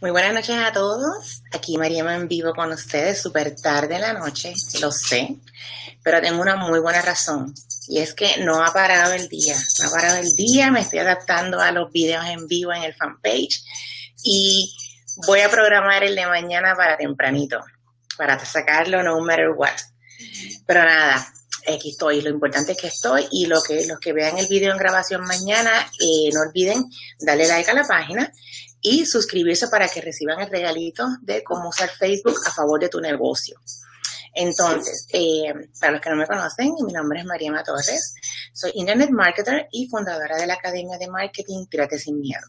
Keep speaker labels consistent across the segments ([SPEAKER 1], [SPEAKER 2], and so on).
[SPEAKER 1] Muy buenas noches a todos. Aquí Mariama en vivo con ustedes, súper tarde en la noche, lo sé, pero tengo una muy buena razón. Y es que no ha parado el día, no ha parado el día, me estoy adaptando a los videos en vivo en el fanpage y voy a programar el de mañana para tempranito, para sacarlo no matter what. Pero nada, aquí estoy. Lo importante es que estoy y lo que, los que vean el video en grabación mañana, eh, no olviden darle like a la página y suscribirse para que reciban el regalito de cómo usar Facebook a favor de tu negocio. Entonces, eh, para los que no me conocen, mi nombre es Mariana Torres, soy Internet Marketer y fundadora de la Academia de Marketing Tírate Sin Miedo,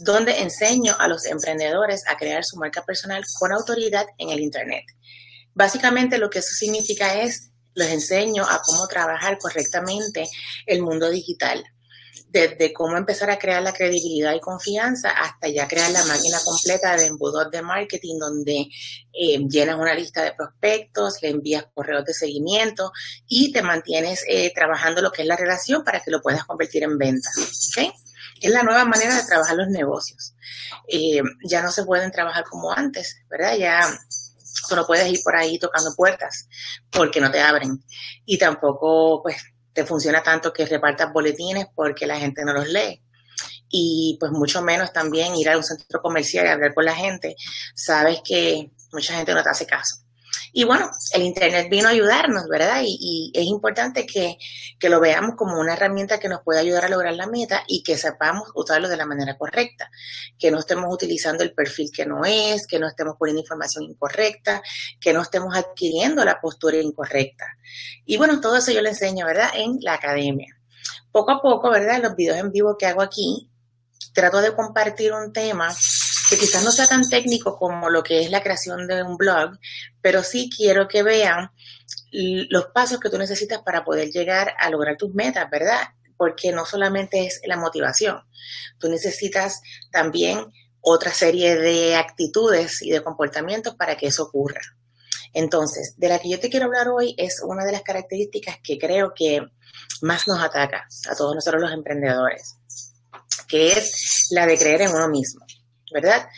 [SPEAKER 1] donde enseño a los emprendedores a crear su marca personal con autoridad en el Internet. Básicamente lo que eso significa es, les enseño a cómo trabajar correctamente el mundo digital desde cómo empezar a crear la credibilidad y confianza hasta ya crear la máquina completa de embudos de marketing donde eh, llenas una lista de prospectos, le envías correos de seguimiento y te mantienes eh, trabajando lo que es la relación para que lo puedas convertir en ventas. Es la nueva manera de trabajar los negocios. Eh, ya no se pueden trabajar como antes, ¿verdad? Ya tú no puedes ir por ahí tocando puertas porque no te abren. Y tampoco, pues, te funciona tanto que repartas boletines porque la gente no los lee. Y pues mucho menos también ir a un centro comercial y hablar con la gente. Sabes que mucha gente no te hace caso. Y bueno, el Internet vino a ayudarnos, ¿verdad? Y, es importante que, lo veamos como una herramienta que nos puede ayudar a lograr la meta y que sepamos usarlo de la manera correcta, que no estemos utilizando el perfil que no es, que no estemos poniendo información incorrecta, que no estemos adquiriendo la postura incorrecta. Y bueno, todo eso yo le enseño, ¿verdad? En la academia. Poco a poco, ¿verdad? En los videos en vivo que hago aquí, trato de compartir un tema que quizás no sea tan técnico como lo que es la creación de un blog, pero sí quiero que vean los pasos que tú necesitas para poder llegar a lograr tus metas, ¿verdad? Porque no solamente es la motivación, tú necesitas también otra serie de actitudes y de comportamientos para que eso ocurra. Entonces, de la que yo te quiero hablar hoy es una de las características que creo que más nos ataca a todos nosotros los emprendedores, que es la de creer en uno mismo. ¿Verdad?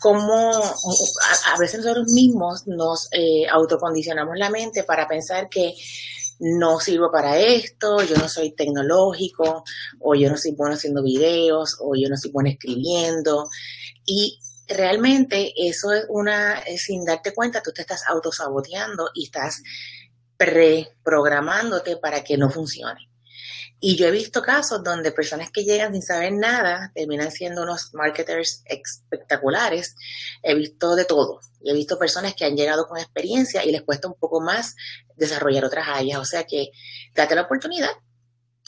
[SPEAKER 1] Como a, veces nosotros mismos nos eh, autocondicionamos la mente para pensar que no sirvo para esto, yo no soy tecnológico, o yo no soy bueno haciendo videos, o yo no soy bueno escribiendo. Y realmente eso es una, sin darte cuenta, tú te estás autosaboteando y estás preprogramándote para que no funcione. Y yo he visto casos donde personas que llegan sin saber nada terminan siendo unos marketers espectaculares. He visto de todo. Y he visto personas que han llegado con experiencia y les cuesta un poco más desarrollar otras áreas. O sea que date la oportunidad.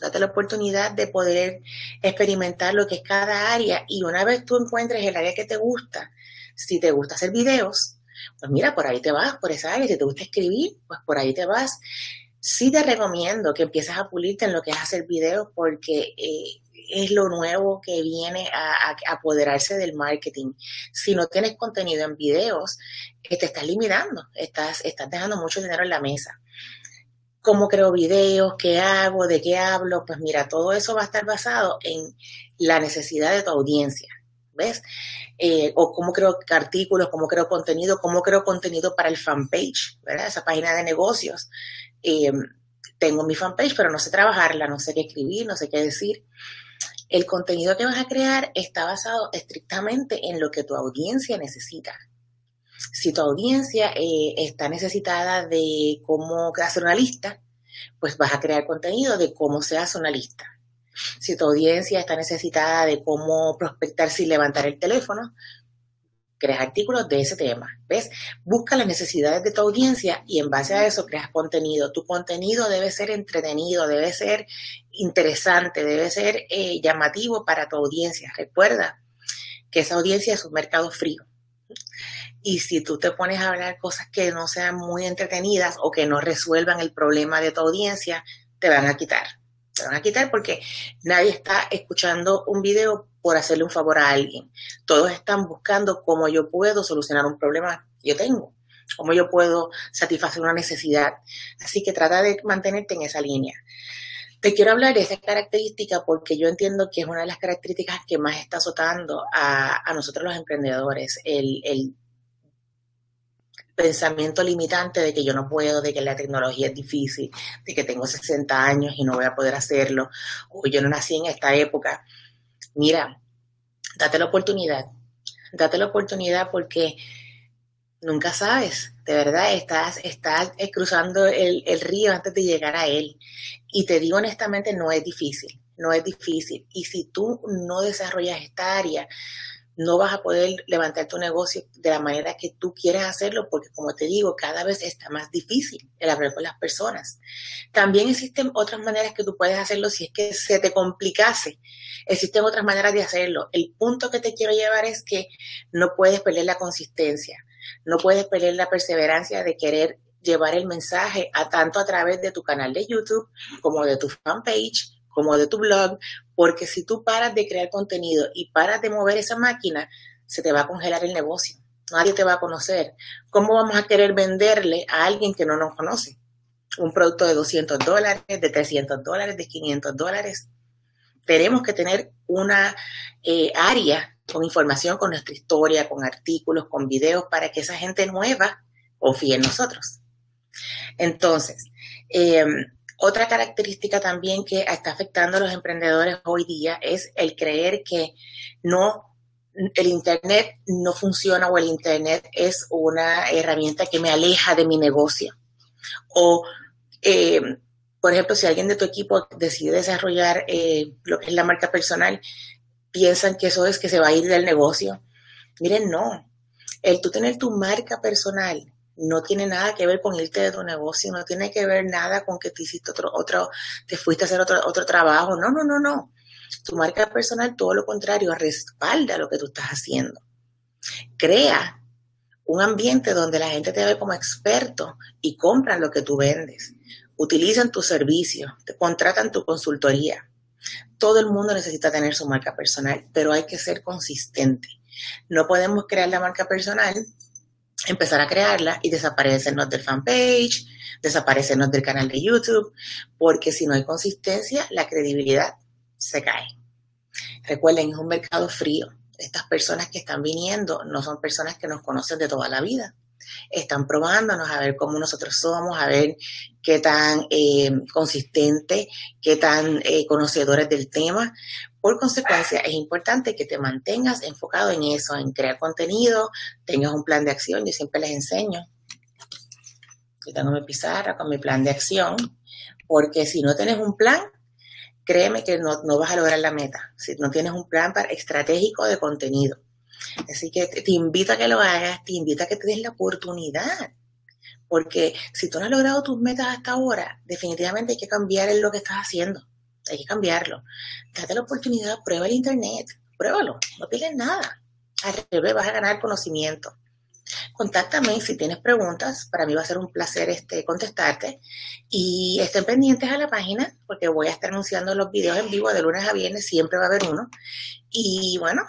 [SPEAKER 1] Date la oportunidad de poder experimentar lo que es cada área y una vez tú encuentres el área que te gusta, si te gusta hacer videos, pues mira, por ahí te vas, por esa área. Si te gusta escribir, pues por ahí te vas sí te recomiendo que empieces a pulirte en lo que es hacer videos porque eh, es lo nuevo que viene a, apoderarse del marketing. Si no tienes contenido en videos, eh, te estás limitando, estás, estás dejando mucho dinero en la mesa. ¿Cómo creo videos? ¿Qué hago? ¿De qué hablo? Pues mira, todo eso va a estar basado en la necesidad de tu audiencia. ¿ves? Eh, o cómo creo artículos, cómo creo contenido, cómo creo contenido para el fanpage, ¿verdad? Esa página de negocios. Eh, tengo mi fanpage, pero no sé trabajarla, no sé qué escribir, no sé qué decir. El contenido que vas a crear está basado estrictamente en lo que tu audiencia necesita. Si tu audiencia eh, está necesitada de cómo hacer una lista, pues vas a crear contenido de cómo se hace una lista. Si tu audiencia está necesitada de cómo prospectar sin levantar el teléfono, creas artículos de ese tema. ¿Ves? Busca las necesidades de tu audiencia y en base a eso creas contenido. Tu contenido debe ser entretenido, debe ser interesante, debe ser eh, llamativo para tu audiencia. Recuerda que esa audiencia es un mercado frío. Y si tú te pones a hablar cosas que no sean muy entretenidas o que no resuelvan el problema de tu audiencia, te van a quitar se van a quitar porque nadie está escuchando un video por hacerle un favor a alguien. Todos están buscando cómo yo puedo solucionar un problema que yo tengo, cómo yo puedo satisfacer una necesidad. Así que trata de mantenerte en esa línea. Te quiero hablar de esta característica porque yo entiendo que es una de las características que más está azotando a, nosotros los emprendedores, el, el pensamiento limitante de que yo no puedo, de que la tecnología es difícil, de que tengo 60 años y no voy a poder hacerlo, o yo no nací en esta época. Mira, date la oportunidad, date la oportunidad porque nunca sabes, de verdad, estás, estás eh, cruzando el, el, río antes de llegar a él. Y te digo honestamente, no es difícil, no es difícil. Y si tú no desarrollas esta área, no vas a poder levantar tu negocio de la manera que tú quieres hacerlo, porque como te digo, cada vez está más difícil el hablar con las personas. También existen otras maneras que tú puedes hacerlo si es que se te complicase. Existen otras maneras de hacerlo. El punto que te quiero llevar es que no puedes perder la consistencia, no puedes perder la perseverancia de querer llevar el mensaje a tanto a través de tu canal de YouTube como de tu fanpage como de tu blog, porque si tú paras de crear contenido y paras de mover esa máquina, se te va a congelar el negocio. Nadie te va a conocer. ¿Cómo vamos a querer venderle a alguien que no nos conoce? Un producto de 200 dólares, de 300 dólares, de 500 dólares. Tenemos que tener una eh, área con información, con nuestra historia, con artículos, con videos, para que esa gente nueva confíe en nosotros. Entonces, eh, otra característica también que está afectando a los emprendedores hoy día es el creer que no el internet no funciona o el internet es una herramienta que me aleja de mi negocio. O, eh, por ejemplo, si alguien de tu equipo decide desarrollar eh, lo que es la marca personal, piensan que eso es que se va a ir del negocio. Miren, no. El tú tener tu marca personal no tiene nada que ver con irte de tu negocio, no tiene que ver nada con que te hiciste otro, otro, te fuiste a hacer otro, otro trabajo. No, no, no, no. Tu marca personal, todo lo contrario, respalda lo que tú estás haciendo. Crea un ambiente donde la gente te ve como experto y compran lo que tú vendes. Utilizan tus servicios, te contratan tu consultoría. Todo el mundo necesita tener su marca personal, pero hay que ser consistente. No podemos crear la marca personal empezar a crearla y desaparecernos del fanpage, desaparecernos del canal de YouTube, porque si no hay consistencia, la credibilidad se cae. Recuerden, es un mercado frío. Estas personas que están viniendo no son personas que nos conocen de toda la vida. Están probándonos a ver cómo nosotros somos, a ver qué tan eh, consistente, qué tan eh, conocedores del tema, por consecuencia, es importante que te mantengas enfocado en eso, en crear contenido, tengas un plan de acción. Yo siempre les enseño. Yo tengo mi pizarra con mi plan de acción, porque si no tienes un plan, créeme que no, vas a lograr la meta. Si no tienes un plan para, estratégico de contenido. Así que te, te invito a que lo hagas, te invito a que te des la oportunidad. Porque si tú no has logrado tus metas hasta ahora, definitivamente hay que cambiar lo que estás haciendo hay que cambiarlo. Date la oportunidad, prueba el internet, pruébalo, no pierdes nada. Al revés, vas a ganar conocimiento. Contáctame si tienes preguntas, para mí va a ser un placer este, contestarte. Y estén pendientes a la página, porque voy a estar anunciando los videos en vivo de lunes a viernes, siempre va a haber uno. Y bueno,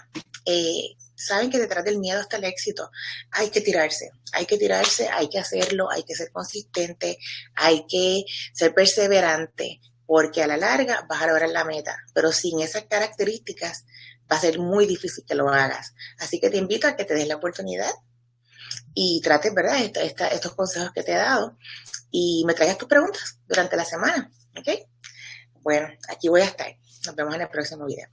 [SPEAKER 1] eh, saben que detrás del miedo está el éxito. Hay que tirarse, hay que tirarse, hay que hacerlo, hay que ser consistente, hay que ser perseverante, porque a la larga vas a lograr la meta, pero sin esas características va a ser muy difícil que lo hagas. Así que te invito a que te des la oportunidad y trates, ¿verdad?, estos consejos que te he dado y me traigas tus preguntas durante la semana, ¿ok? Bueno, aquí voy a estar. Nos vemos en el próximo video.